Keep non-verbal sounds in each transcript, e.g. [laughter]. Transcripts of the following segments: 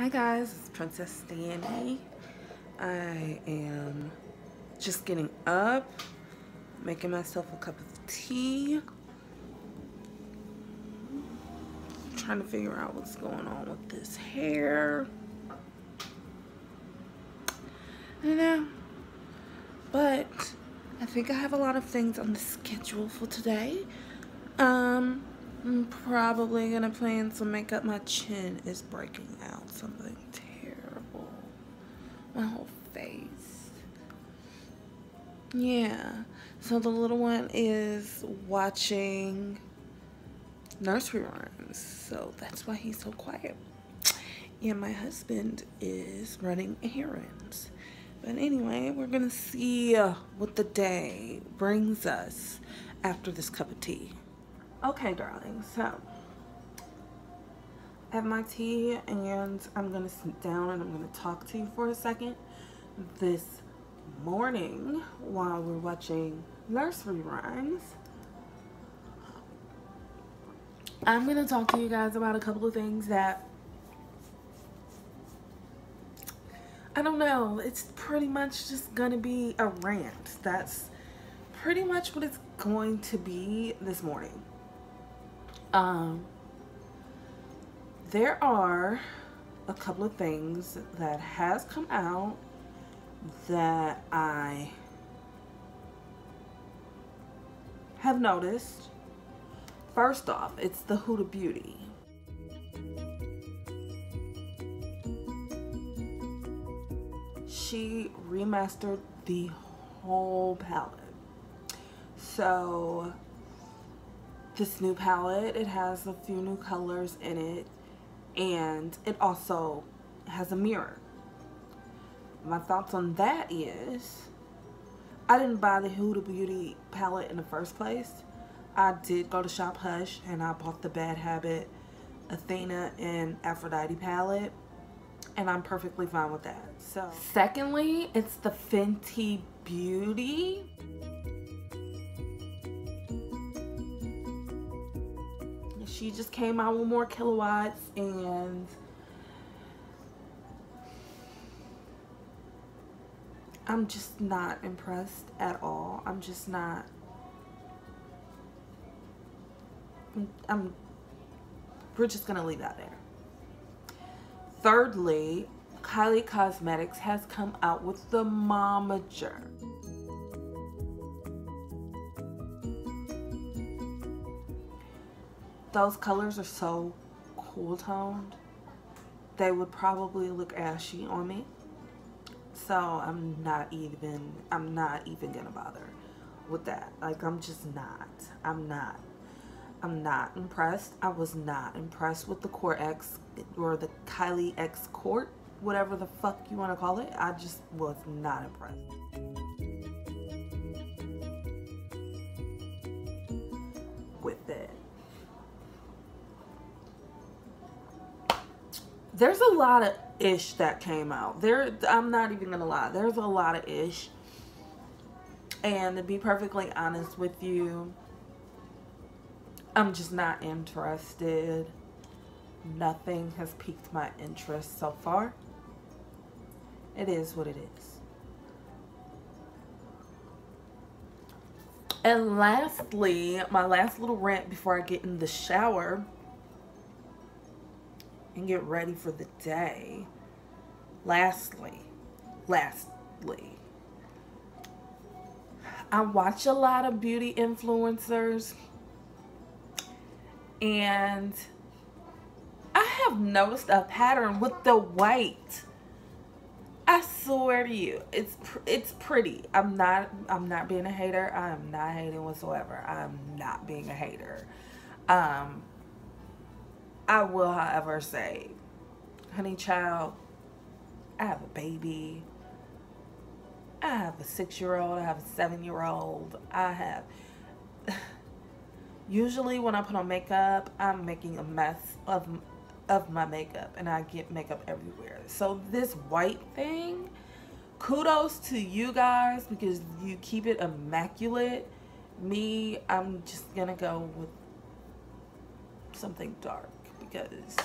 Hi guys, it's Princess Danny. I am just getting up, making myself a cup of tea. Trying to figure out what's going on with this hair. You know, but I think I have a lot of things on the schedule for today. Um, I'm probably gonna plan some makeup. My chin is breaking out. Something terrible. My whole face. Yeah. So the little one is watching nursery rhymes. So that's why he's so quiet. And my husband is running errands. But anyway, we're gonna see what the day brings us after this cup of tea. Okay, darling, so I have my tea and I'm gonna sit down and I'm gonna talk to you for a second. This morning, while we're watching nursery rhymes, I'm gonna talk to you guys about a couple of things that I don't know, it's pretty much just gonna be a rant. That's pretty much what it's going to be this morning. Um, there are a couple of things that has come out that I have noticed. First off, it's the Huda Beauty. She remastered the whole palette. So this new palette. It has a few new colors in it and it also has a mirror. My thoughts on that is I didn't buy the Huda Beauty palette in the first place. I did go to Shop Hush and I bought the Bad Habit Athena and Aphrodite palette and I'm perfectly fine with that. So, secondly, it's the Fenty Beauty she just came out with more Killawatts and I'm just not impressed at all. I'm just not I'm we're just gonna leave that there. Thirdly, Kylie Cosmetics has come out with the Momager. Those colors are so cool toned they would probably look ashy on me. So I'm not even I'm not even gonna bother with that. Like I'm just not I'm not I'm not impressed. I was not impressed with the Kourt X or the Kylie X Kourt whatever the fuck you want to call it. I just was not impressed there's a lot of ish that came out. There, I'm not even gonna lie. There's a lot of ish. And to be perfectly honest with you, I'm just not interested. Nothing has piqued my interest so far. It is what it is. And lastly, my last little rant before I get in the shower and get ready for the day. Lastly, lastly, I watch a lot of beauty influencers and I have noticed a pattern with the white. I swear to you, it's it's pretty. I'm not I'm not being a hater. I am not hating whatsoever. I'm not being a hater. Um, I will, however, say, honey child, I have a baby. I have a six-year-old. I have a seven-year-old. I have... [sighs] Usually when I put on makeup, I'm making a mess of, of my makeup. And I get makeup everywhere. So this white thing, kudos to you guys because you keep it immaculate. Me, I'm just to go with something dark because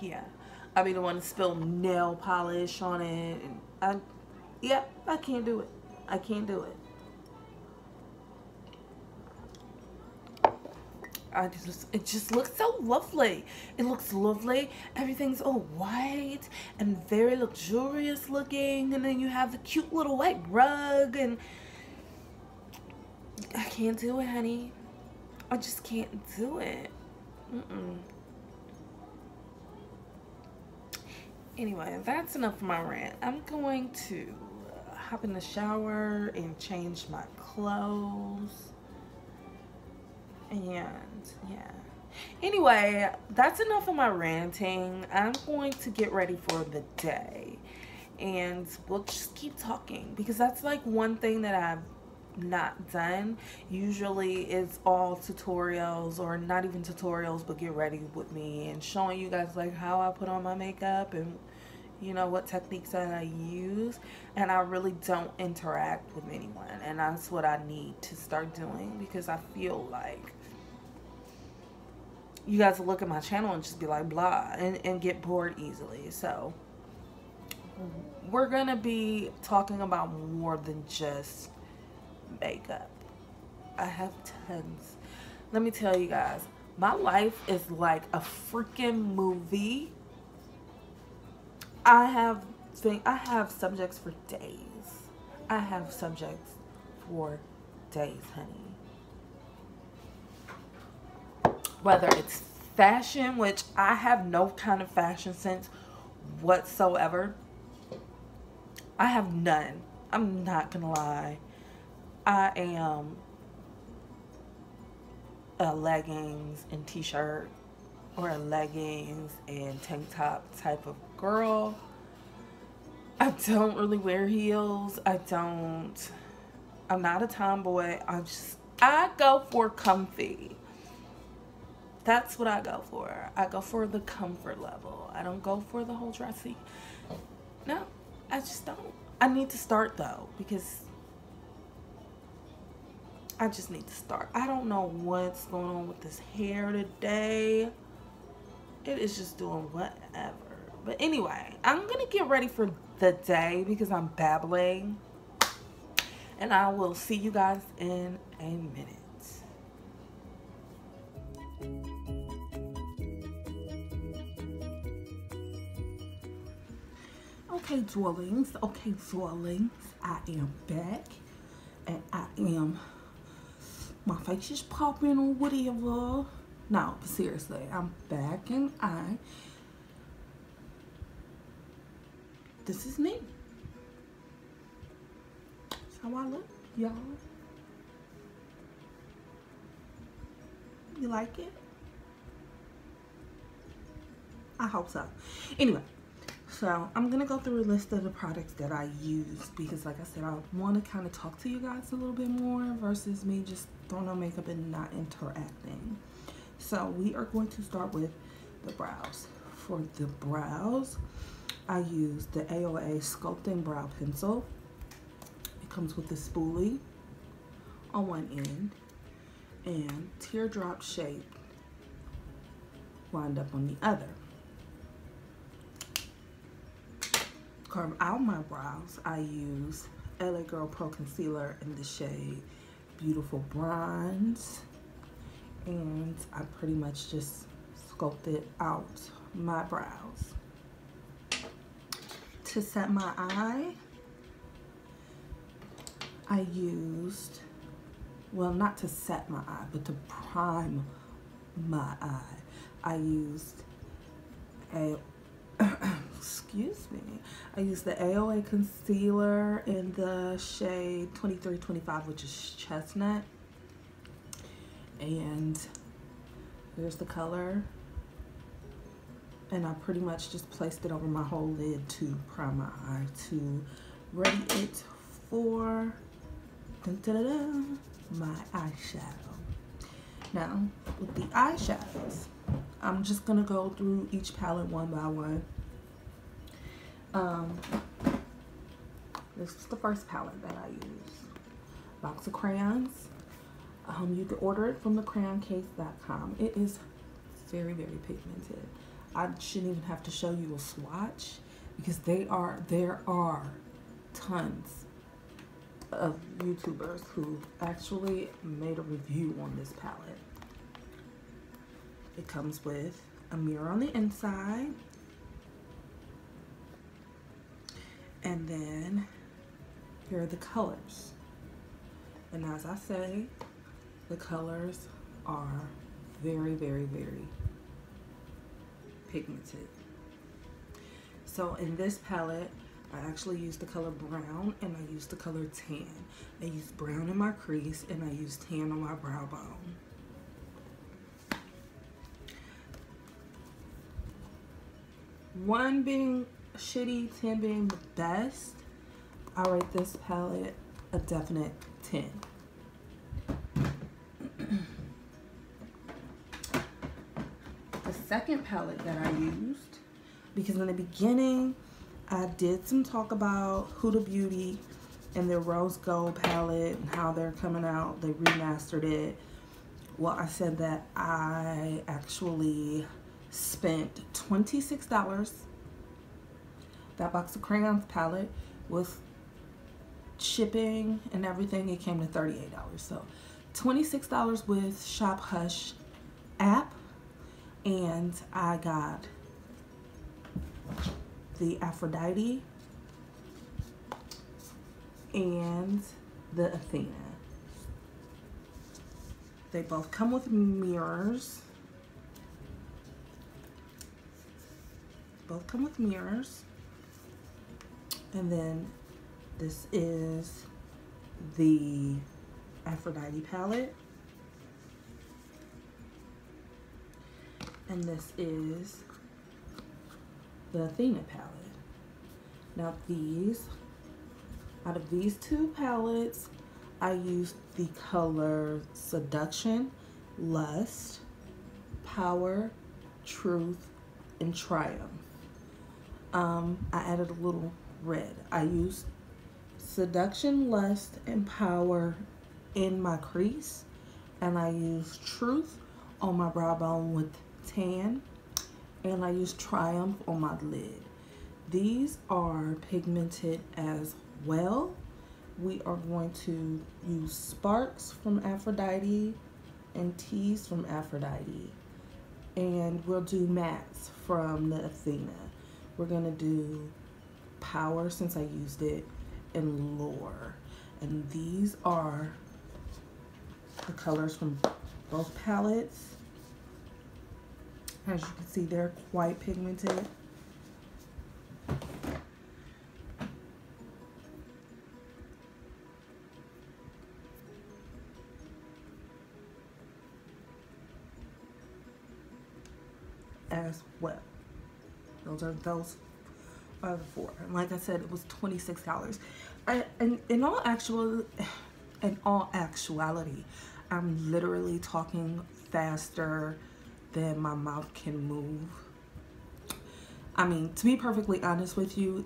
yeah. I be the one to spill nail polish on it. And I, yeah, I can't do it. I can't do it. I just, it just looks so lovely. It looks lovely. Everything's all white and very luxurious looking. And then you have the cute little white rug and I can't do it, honey. I just can't do it. Mm-mm. Anyway, that's enough for my rant. I'm going to hop in the shower and change my clothes and yeah anyway that's enough of my ranting i'm going to get ready for the day and we'll just keep talking because that's like one thing that i've not done. Usually it's all tutorials or not even tutorials but get ready with me and showing you guys like how i put on my makeup and you know what techniques that i use. And i really don't interact with anyone. And that's what i need to start doing because i feel like you guys look at my channel and just be like blah and, and get bored easily. So we're gonna be talking about more than just makeup i have tons let me tell you guys my life is like a freaking movie i have thing i have subjects for days i have subjects for days honey whether it's fashion, which I have no kind of fashion sense whatsoever. I have none. I'm not gonna lie. I am a leggings and t-shirt or a leggings and tank top type of girl. I don't really wear heels. I don't. I'm not a tomboy. I just I go for comfy. That's what I go for. I go for the comfort level. I don't go for the whole dressy. No, I just don't. I need to start though because I just need to start. I don't know what's going on with this hair today. It is just doing whatever. But anyway, I'm going to get ready for the day because I'm babbling. And I will see you guys in a minute. Okay, dwellings. Okay, dwellings. I am back. And I am... My face is popping or whatever. No, seriously, I'm back and I... This is me. That's how I look, y'all. You like it? I hope so. Anyway, so I'm going to go through a list of the products that I use because like I said, I want to kind of talk to you guys a little bit more versus me just throwing on makeup and not interacting. So we are going to start with the brows. For the brows, I use the AOA Sculpting Brow Pencil. It comes with a spoolie on one end and teardrop shape wind up on the other. Carve out my brows, I use LA Girl Pro Concealer in the shade Beautiful Bronze. And I pretty much just sculpted out my brows. To set my eye, I used, well not to set my eye, but to prime my eye. I used a excuse me. I use the AOA concealer in the shade 2325, which is chestnut. And here's the color. And I pretty much just placed it over my whole lid to prime my eye to ready it for dun, dun, dun, my eyeshadow. Now, with the eyeshadows, I'm just going to go through each palette one by one. Um, this is the first palette that I use. Box of crayons. Um, you can order it from thecrayoncase.com. It is very, very pigmented. I shouldn't even have to show you a swatch because they are there are tons of YouTubers who actually made a review on this palette. It comes with a mirror on the inside. And then here are the colors. And as I say, the colors are very, very, very pigmented. So in this palette, I actually used the color brown and I used the color tan. I used brown in my crease and I used tan on my brow bone. One being shitty, 10 being the best. I rate this palette a definite 10. the second palette that I used, because in the beginning, I did some talk about Huda Beauty and their Rose Gold palette and how they're coming out. They remastered it. Well, I said that I actually spent $26. That box of crayons palette with shipping and everything, it came to $38. So $26 with Shop Hush app. And I got the Aphrodite and the Athena. They both come with mirrors. Both come with mirrors. And then this is the Aphrodite palette. And this is the Athena palette. Now these, out of these two palettes, I used the color Seduction, Lust, Power, Truth, and Triumph. Um, I added a little red. I used Seduction, Lust, and Power in my crease. And I used Truth on my brow bone with tan. And I used Triumph on my lid. These are pigmented as well. We are going to use Sparks from Aphrodite and Tease from Aphrodite. And we'll do mattes from the Athena. We're going to do Power since I used it in lore. And these are the colors from both palettes. As you can see, they're quite pigmented. as well. Those are those are the four. And like I said, it was twenty six dollars. And in all actual, [sighs] in all actuality, I'm literally talking faster than my mouth can move. I mean, to be perfectly honest with you,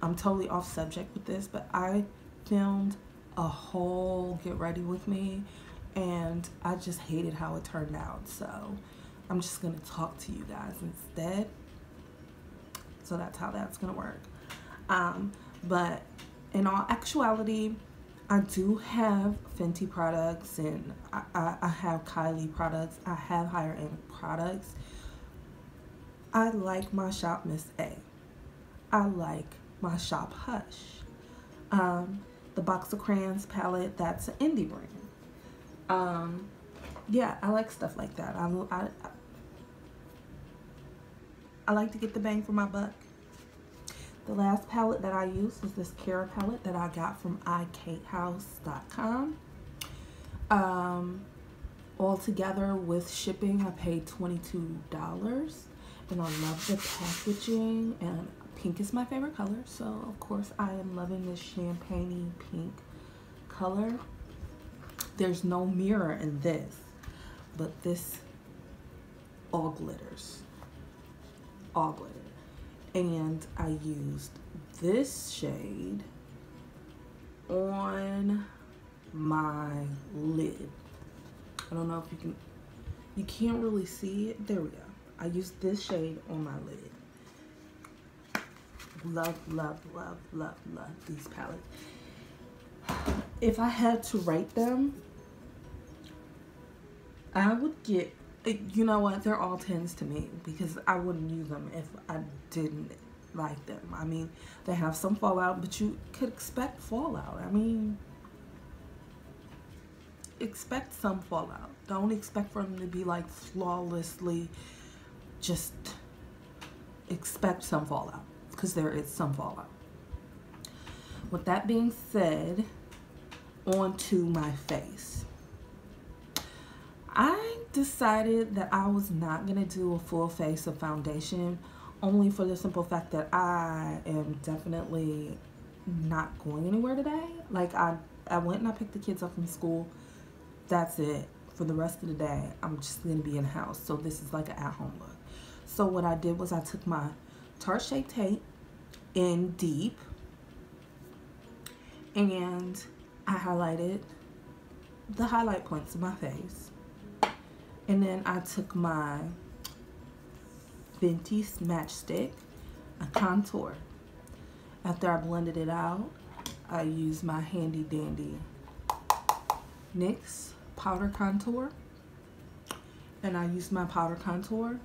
I'm totally off subject with this, but I filmed a whole get ready with me and I just hated how it turned out. So I'm just going to talk to you guys instead. So that's how that's to work. Um, but in all actuality, I do have Fenty products and I, I, I have Kylie products. I have higher end products. I like my shop Miss A. I like my shop Hush. Um, the Box of Crayons palette, that's an indie brand. Um, yeah, I like stuff like that. I, I, I like to get the bang for my buck. The last palette that I used is this Kara palette that I got from ikatehouse.com. Um, all together with shipping, I paid $22. And I love the packaging. And pink is my favorite color. So, of course, I am loving this champagne pink color. There's no mirror in this. But this all glitters. All glitters and I used this shade on my lid. I don't know if you can, you can't really see it. There we go. I use this shade on my lid. Love, love, love, love, love these palettes. If I had to rate them, I would get, you know what, they're all 10s to me because I wouldn't use them if I didn't like them. I mean, they have some fallout, but you could expect fallout. I mean, expect some fallout. Don't expect for them to be like flawlessly just expect some fallout because there is some fallout. With that being said, onto my face. Decided that I was not going to do a full face of foundation only for the simple fact that I am definitely not going anywhere today. Like I, I went and I picked the kids up from school. That's it. For the rest of the day, I'm just going to be in the house. So this is like an at-home look. So what I did was I took my Tarte Shape Tape in deep and I highlighted the highlight points of my face. And then I took my Fenty Match Stix, a contour. After I blended it out, I used my handy dandy NYX powder contour. And I used my powder contour.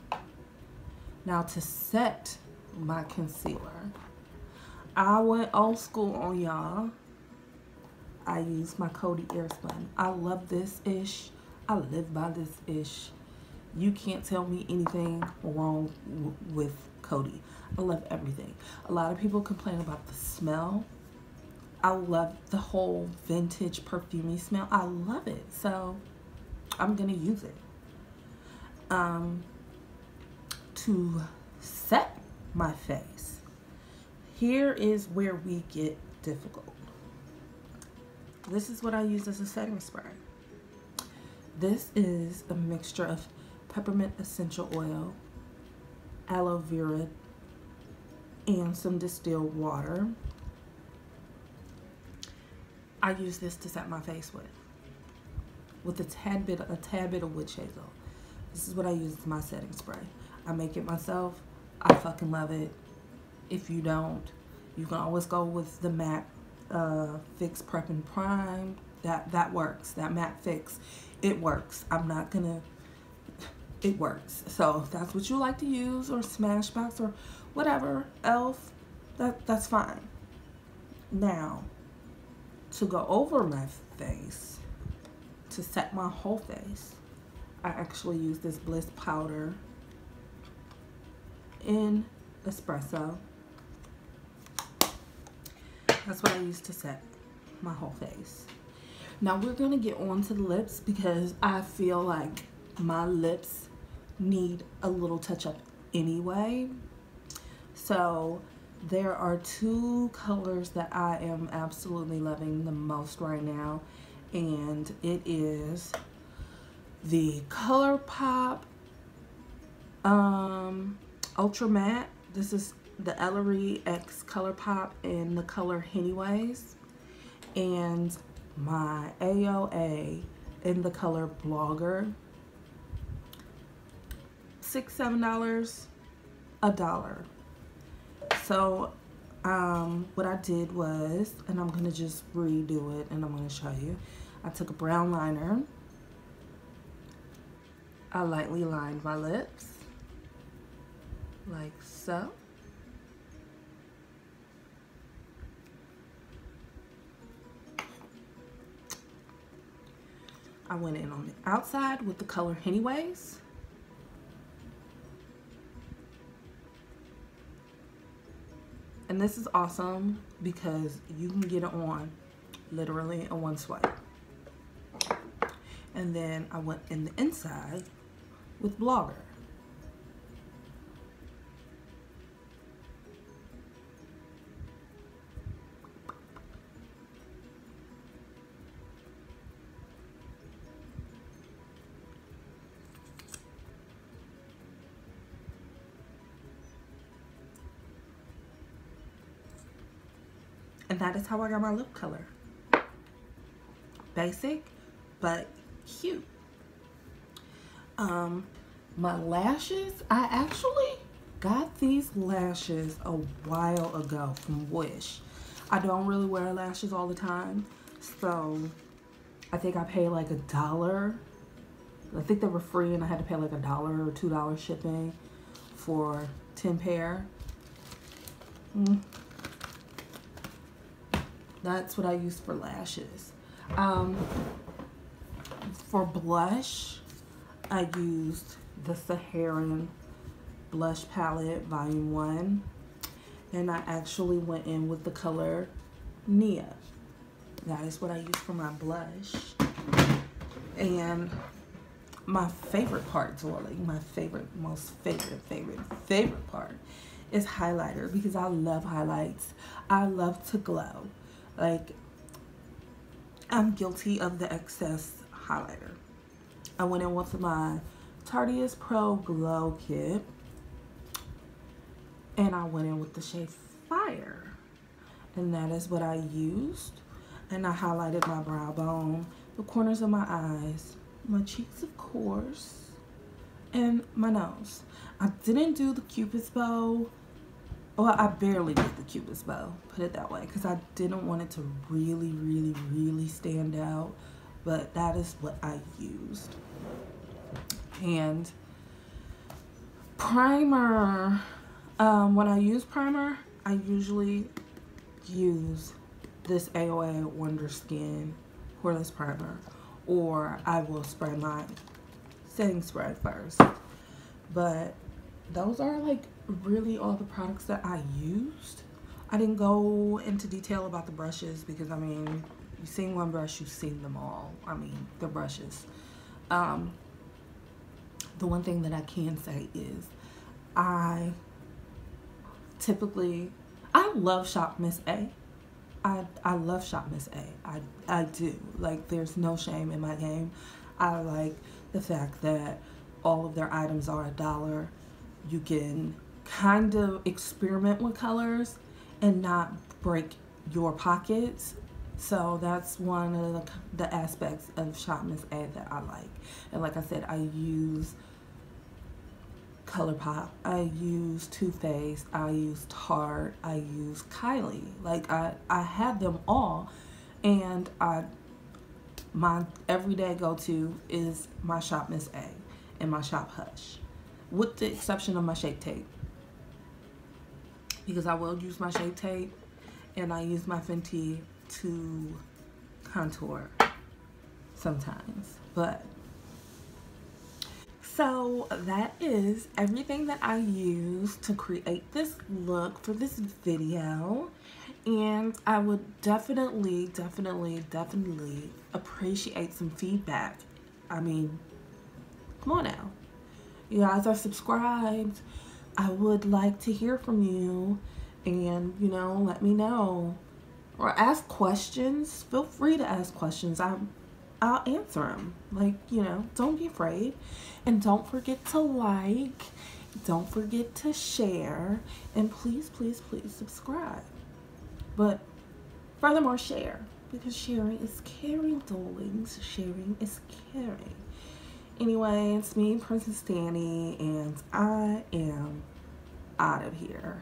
Now to set my concealer, I went old school on y'all. I used my Coty Airspun. I love this ish. I live by this ish. You can't tell me anything wrong with Coty. I love everything. A lot of people complain about the smell. I love the whole vintage perfumey smell. I love it. So I'm going to use it. Um, to set my face, here is where we get difficult. This is what I use as a setting spray. This is a mixture of peppermint essential oil, aloe vera, and some distilled water. I use this to set my face with, with a tad bit, a tad bit of witch hazel. This is what I use as my setting spray. I make it myself. I fucking love it. If you don't, you can always go with the MAC uh, Fix Prep and Prime. That that works. That matte fix, it works. I'm not gonna. It works. So if that's what you like to use, or Smashbox, or whatever else, that that's fine. Now, to go over my face, to set my whole face, I actually use this Bliss powder in espresso that's what I use to set my whole face. Now we're going to get on to the lips because I feel like my lips need a little touch up anyway. So there are two colors that I am absolutely loving the most right now. And it is the ColourPop um, Ultra Matte. This is the Ellarie X ColourPop in the color Anyways and my AOA in the color Blogger. Six, seven dollars, a dollar. So um, what I did was, and I'm gonna just redo it and I'm gonna show you. I took a brown liner. I lightly lined my lips like so. I went in on the outside with the color Anyways. And this is awesome because you can get it on literally in one swipe. And then I went in the inside with Blogger. And that is how I got my lip color. Basic, but cute. Um, my lashes, I actually got these lashes a while ago from Wish. I don't really wear lashes all the time, so I think I paid like a dollar. I think they were free and I had to pay like a dollar or two dollars shipping for 10 pair. Mm. That's what I use for lashes. Um, for blush, I used the Saharan Blush Palette Volume 1. And I actually went in with the color Nia. That is what I use for my blush. And my favorite part, darling, my favorite, most favorite, favorite, favorite part is highlighter because I love highlights. I love to glow. Like, I'm guilty of the excess highlighter. I went in with my Tarteist Pro Glow Kit. And I went in with the shade Fire. And that is what I used. And I highlighted my brow bone, the corners of my eyes, my cheeks of course, and my nose. I didn't do the cupid's bow. Well, I barely did the cupid's bow, put it that way, because I didn't want it to really, really, really stand out. But that is what I used and primer um, when I use primer I usually use this AOA Wonder Skin poreless primer or I will spray my setting spray first but those are like really all the products that I used I didn't go into detail about the brushes because I mean you've seen one brush you've seen them all I mean the brushes um, the one thing that I can say is I typically, I love Shop Miss A. I, I love Shop Miss A. I, I do. Like, there's no shame in my game. I like the fact that all of their items are a dollar. You can kind of experiment with colors and not break your pockets. So that's one of the, the aspects of Shop Miss A that I like. And like I said, I use ColourPop, I use Too Faced, I use Tarte, I use Kylie. Like I, I have them all and I my everyday go-to is my Shop Miss A and my Shop Hush. With the exception of my Shape Tape. Because I will use my Shape Tape and I use my Fenty to contour sometimes. But so that is everything that I used to create this look for this video. And I would definitely, definitely, definitely appreciate some feedback. I mean, come on now. You guys are subscribed. I would like to hear from you and, you know, let me know. Or ask questions. Feel free to ask questions. I'm I'll answer them. Like, you know, don't be afraid. And don't forget to like. Don't forget to share. And please, please, please subscribe. But furthermore, share. Because sharing is caring, darlings. Sharing is caring. Anyway, it's me, Princess Danny, and I am out of here.